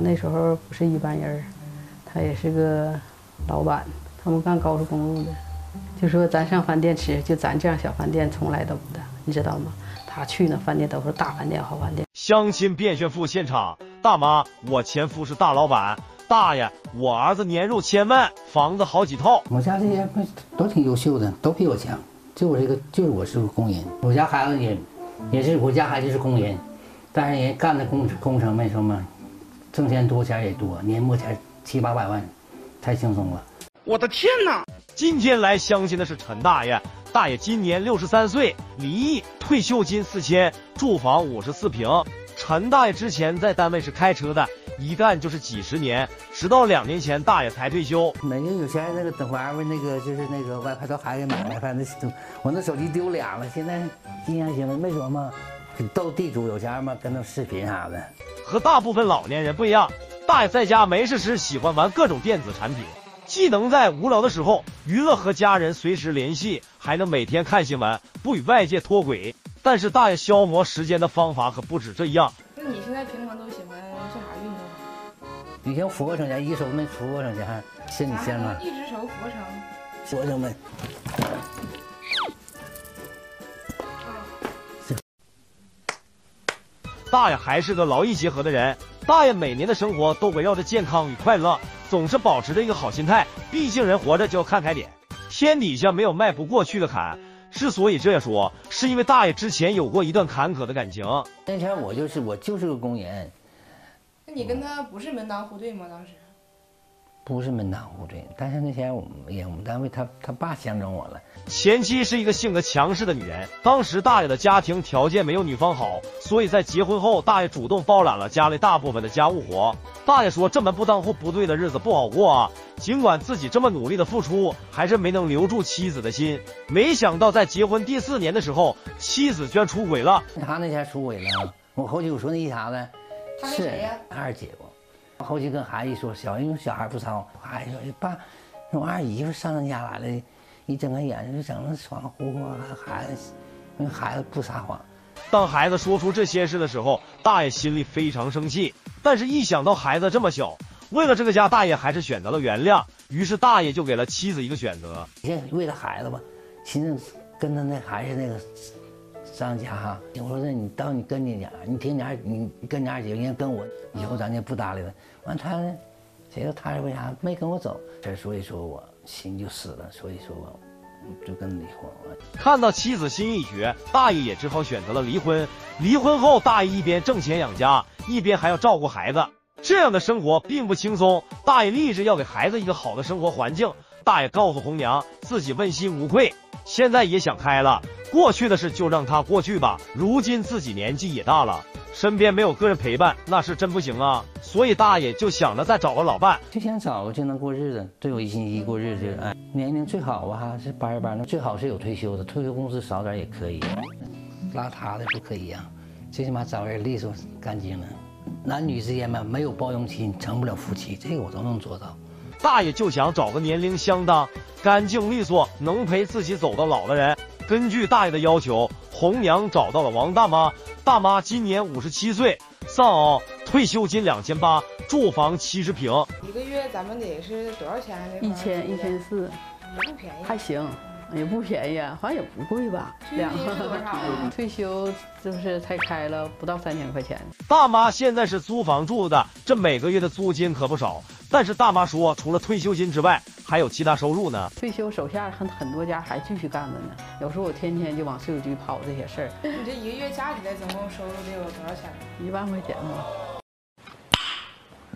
那时候不是一般人，他也是个老板，他们干高速公路的，就说咱上饭店吃，就咱这样小饭店从来都不的，你知道吗？他去那饭店都是大饭店、好饭店。相亲变炫富现场，大妈，我前夫是大老板，大爷，我儿子年入千万，房子好几套。我家这些都挺优秀的，都比我强，就我这个，就是我是个工人。我家孩子也，也是我家孩子是工人，但是人干的工工程没什么。挣钱多，钱也多，年末钱七八百万，太轻松了。我的天哪！今天来相亲的是陈大爷，大爷今年六十三岁，离异，退休金四千，住房五十四平。陈大爷之前在单位是开车的，一干就是几十年，直到两年前大爷才退休。每个有钱人那个等玩意儿，那个就是那个 WiFi 都还给买了，反正我那手机丢俩了，现在印象行了，没琢磨。斗地主有钱吗？跟那视频啥的。和大部分老年人不一样，大爷在家没事时喜欢玩各种电子产品，既能在无聊的时候娱乐和家人随时联系，还能每天看新闻，不与外界脱轨。但是大爷消磨时间的方法可不止这样。那你现在平常都喜欢做啥运动？以前俯卧撑去，一手没俯卧撑去，还心理先吗？一只手俯卧撑。俯卧撑没。大爷还是个劳逸结合的人，大爷每年的生活都围绕着健康与快乐，总是保持着一个好心态。毕竟人活着就要看开点，天底下没有迈不过去的坎。之所以这样说，是因为大爷之前有过一段坎坷的感情。那天我就是我就是个工人，那你跟他不是门当户对吗？当时？不是门当户对，但是那天我们也我们单位他他爸相中我了。前妻是一个性格强势的女人，当时大爷的家庭条件没有女方好，所以在结婚后，大爷主动包揽了家里大部分的家务活。大爷说这门不当户不对的日子不好过啊，尽管自己这么努力的付出，还是没能留住妻子的心。没想到在结婚第四年的时候，妻子居然出轨了。他那天出轨了，我后期我说那意啥子？他是谁呀？二姐夫。后期跟孩子一说，小因为小孩不操，孩子说：“爸，我二姨夫上咱家来了，一睁开眼就整那恍惚惚。”孩子，那孩子不撒谎。当孩子说出这些事的时候，大爷心里非常生气。但是，一想到孩子这么小，为了这个家，大爷还是选择了原谅。于是，大爷就给了妻子一个选择：先为了孩子吧，寻思跟他那孩子那个。上家哈，我说那你到你跟你家，你听你二，你跟你二姐，人家跟我，以后咱就不搭理了。完他呢，谁知道他是为啥没跟我走？这所以说我心就死了，所以说我就跟离婚了。看到妻子心意已决，大爷也只好选择了离婚。离婚后，大爷一边挣钱养家，一边还要照顾孩子，这样的生活并不轻松。大爷立志要给孩子一个好的生活环境。大爷告诉红娘，自己问心无愧，现在也想开了。过去的事就让它过去吧。如今自己年纪也大了，身边没有个人陪伴，那是真不行啊。所以大爷就想着再找个老伴，就想找个就能过日子，对我一心一意过日子。哎，年龄最好啊，是八十八，那最好是有退休的，退休工资少点也可以。邋遢的不可以啊，最起码找个人利索干净的。男女之间嘛，没有包容心，成不了夫妻，这个我都能做到。大爷就想找个年龄相当、干净利索、能陪自己走到老的人。根据大爷的要求，红娘找到了王大妈。大妈今年五十七岁，丧偶，退休金两千八，住房七十平。一个月咱们得是多少钱？一千一千四，也不便宜，还行。也不便宜，好像也不贵吧。两个多少？退休就是才开了不到三千块钱。大妈现在是租房住的，这每个月的租金可不少。但是大妈说，除了退休金之外，还有其他收入呢。退休手下很很多家还继续干着呢。有时候我天天就往税务局跑这些事儿。你这一个月加起来总共收入得有多少钱？一万块钱吧。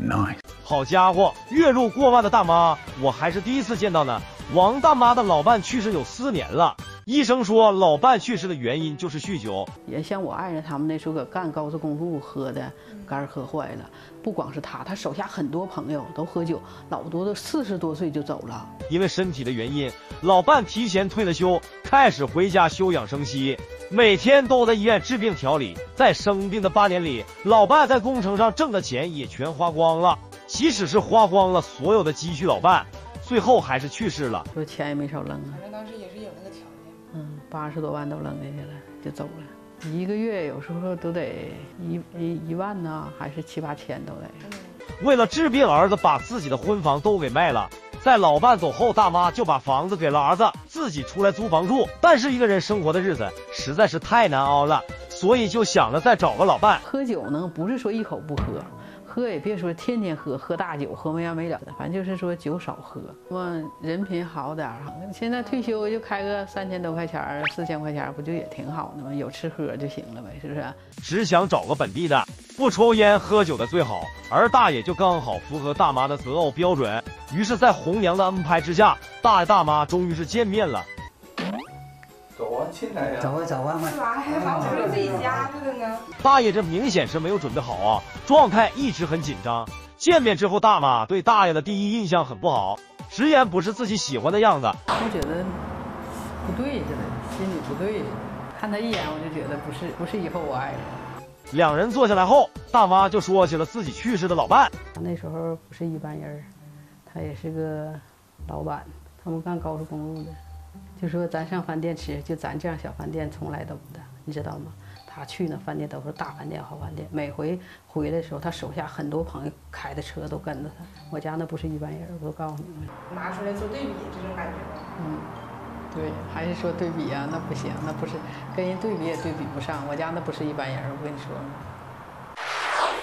Nice，好家伙，月入过万的大妈，我还是第一次见到呢。王大妈的老伴去世有四年了，医生说老伴去世的原因就是酗酒。也像我爱人他们那时候搁干高速公路喝的，肝喝坏了。不光是他，他手下很多朋友都喝酒，老多都四十多岁就走了。因为身体的原因，老伴提前退了休，开始回家休养生息，每天都在医院治病调理。在生病的八年里，老伴在工程上挣的钱也全花光了。即使是花光了所有的积蓄，老伴。最后还是去世了，说钱也没少扔啊。反正当时也是有那个条件。嗯，八十多万都扔进去了，就走了。一个月有时候都得一一一万呢，还是七八千都得。为了治病，儿子把自己的婚房都给卖了。在老伴走后，大妈就把房子给了儿子，自己出来租房住。但是一个人生活的日子实在是太难熬了，所以就想着再找个老伴。喝酒呢，不是说一口不喝，喝也别说天天喝，喝大酒喝没完没了的，反正就是说酒少喝，我人品好点儿哈。现在退休就开个三千多块钱儿、四千块钱儿，不就也挺好的吗？有吃喝就行了呗，是不是？只想找个本地的，不抽烟喝酒的最好。而大爷就刚好符合大妈的择偶标准。于是，在红娘的安排之下，大爷大妈终于是见面了。走啊，进来呀！走啊走啊，干嘛还好不是自己家似的呢？大爷这明显是没有准备好啊，状态一直很紧张。见面之后，大妈对大爷的第一印象很不好，直言不是自己喜欢的样子。我觉得不对似的，心里不对。看他一眼，我就觉得不是不是以后我爱人。两人坐下来后，大妈就说起了自己去世的老伴。那时候不是一般人。他也是个老板，他们干高速公路的，就说咱上饭店吃，就咱这样小饭店从来都不的，你知道吗？他去那饭店都是大饭店、好饭店，每回回来的时候，他手下很多朋友开的车都跟着他。我家那不是一般人，我都告诉你们。拿出来做对比，这种感觉。嗯，对，还是说对比啊？那不行，那不是跟人对比也对比不上。我家那不是一般人，我跟你说。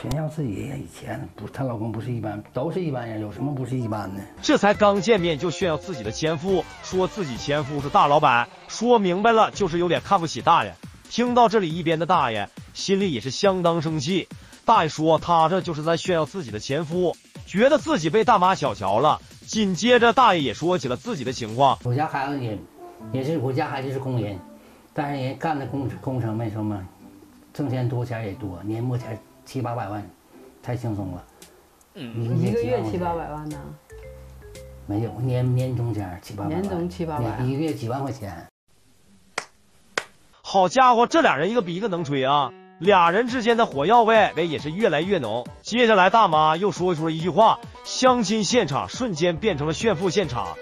炫耀自己以前不，她老公不是一般，都是一般人，有什么不是一般的？这才刚见面就炫耀自己的前夫，说自己前夫是大老板，说明白了就是有点看不起大爷。听到这里，一边的大爷心里也是相当生气。大爷说他这就是在炫耀自己的前夫，觉得自己被大妈小瞧了。紧接着，大爷也说起了自己的情况。我家孩子也也是我家孩子是工人，但是人干的工工程没什么，挣钱多钱也多，年末钱。七八百万，太轻松了。嗯，一个月七八百万呢？没有年年终奖七八百万，年终七八百，一个月几万块钱。好家伙，这俩人一个比一个能吹啊！俩人之间的火药味也是越来越浓。接下来，大妈又说出了一句话：相亲现场瞬间变成了炫富现场。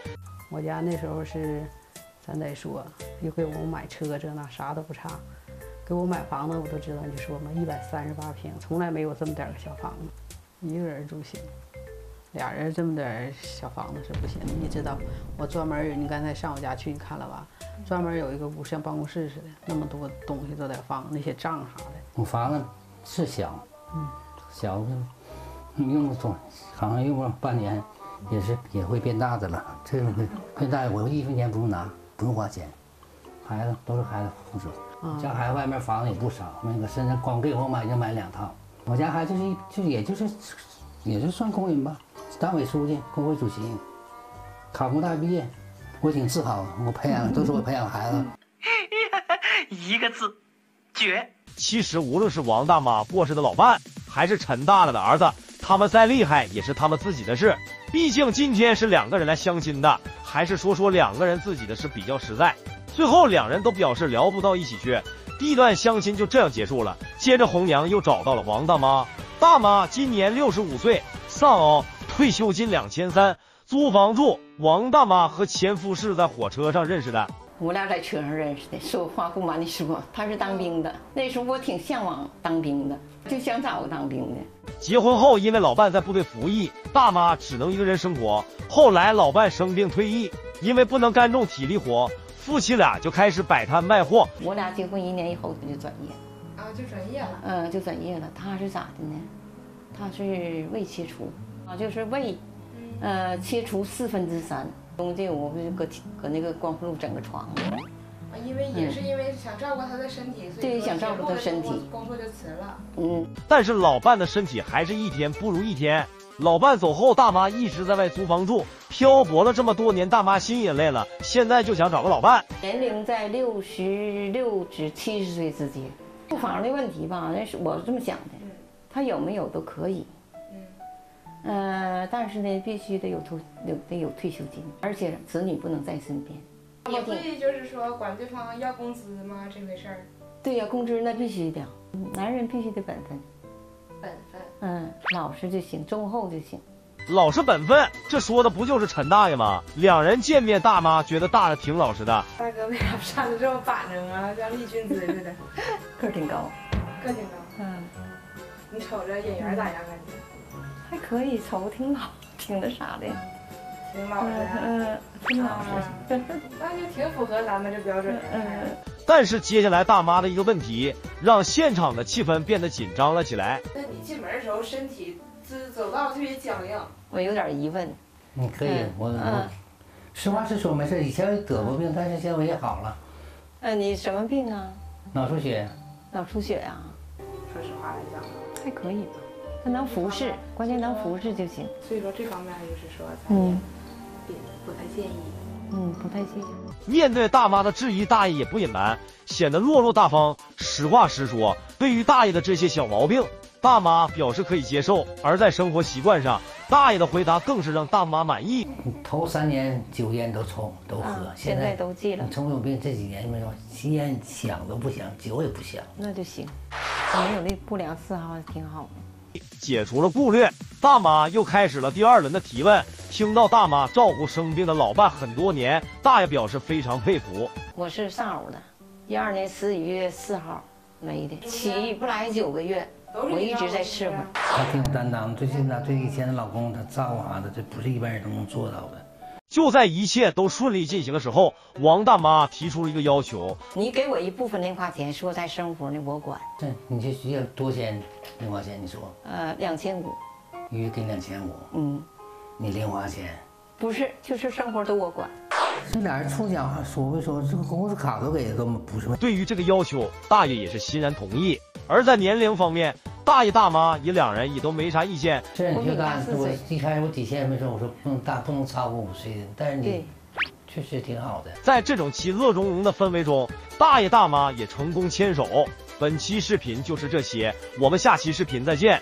我家那时候是，咱得说，又给我买车，这那啥都不差。给我买房子，我都知道。你说嘛，一百三十八平，从来没有这么点个小房子，一个人住行，俩人这么点儿小房子是不行的。你知道，我专门，你刚才上我家去，你看了吧？专门有一个屋，像办公室似的，那么多东西都得放，那些账啥的。我房子是小，嗯，小的，用不多，好像用不半年，也是也会变大的了。这种的变大，我一分钱不用拿，不用花钱，孩子都是孩子负责。家孩子外面房子也不少，那个身上光给我买就买两套。我家孩子就是就也就是，也就算工人吧，党委书记、工会主席，考工大毕业，我挺自豪。我培养都是我培养孩子，一个字，绝。其实无论是王大妈过世的老伴，还是陈大大的儿子，他们再厉害也是他们自己的事。毕竟今天是两个人来相亲的，还是说说两个人自己的事比较实在。最后两人都表示聊不到一起去，第一段相亲就这样结束了。接着红娘又找到了王大妈，大妈今年六十五岁，丧偶，退休金两千三，租房住。王大妈和前夫是在火车上认识的，我俩在车上认识的。说话不瞒你说，他是当兵的，那时候我挺向往当兵的，就想找个当兵的。结婚后，因为老伴在部队服役，大妈只能一个人生活。后来老伴生病退役，因为不能干重体力活。夫妻俩就开始摆摊卖货。我俩结婚一年以后他就转业，啊，就转业了。嗯，就转业了。他是咋的呢？他是胃切除，啊，就是胃，呃，切除四分之三。中间我不是搁搁那个光复路整个床。啊，因为也是因为想照顾他的身体，对，想照顾他身体，工作就辞了。嗯。但是老伴的身体还是一天不如一天。老伴走后，大妈一直在外租房住，漂泊了这么多年，大妈心也累了，现在就想找个老伴。年龄在六十六至七十岁之间，住房的问题吧，那是我是这么想的，他有没有都可以，嗯，呃，但是呢，必须得有退有得有退休金，而且子女不能在身边。也会就是说管对方要工资吗？这回事儿？对呀，工资那必须的，男人必须得本分。本分，嗯，老实就行，忠厚就行。老实本分，这说的不就是陈大爷吗？两人见面，大妈觉得大爷挺老实的。大哥为啥站的这么板正啊？像立军姿似的，个儿挺高，个挺高。嗯，你瞅着演员咋样？感觉还可以，瞅挺老，挺那啥的，挺老实，嗯，挺老实，那就挺符合咱们这标准。嗯。但是接下来大妈的一个问题，让现场的气氛变得紧张了起来。那你进门的时候身体走走道特别僵硬，我有点疑问。你可以，我我实话实说，没事。以前得过病，但是现在我也好了。嗯，你什么病啊？脑出血。脑出血呀？说实话来讲，还可以吧，他能服侍，关键能服侍就行。所以说这方面就是说，咱不太建议。嗯，不太建议。面对大妈的质疑，大爷也不隐瞒，显得落落大方，实话实说。对于大爷的这些小毛病，大妈表示可以接受。而在生活习惯上，大爷的回答更是让大妈满意。头三年酒烟都抽都喝，现在都戒了。你从有病这几年没有，吸烟想都不想，酒也不想。那就行，没有那不良嗜好挺好的。解除了顾虑，大妈又开始了第二轮的提问。听到大妈照顾生病的老伴很多年，大爷表示非常佩服。我是上午的，一二年十一月四号没的，起不来九个月，我一直在伺候。她挺有担当，最近呢对以前的老公，她照顾啥的，这不是一般人都能做到的。就在一切都顺利进行的时候，王大妈提出了一个要求：你给我一部分零花钱，说在生活呢，我管。这你这需要多少钱零花钱？你说？呃，两千五。一月给两千五。嗯。你零花钱？不是，就是生活都我管。这俩人处讲话说没说？这个工资卡都给根本不是对于这个要求，大爷也是欣然同意。而在年龄方面，大爷大妈也两人也都没啥意见。这你就干，我一开始我底线没说，我说不能大，不能超过五岁的。但是你确实挺好的。在这种其乐融融的氛围中，大爷大妈也成功牵手。本期视频就是这些，我们下期视频再见。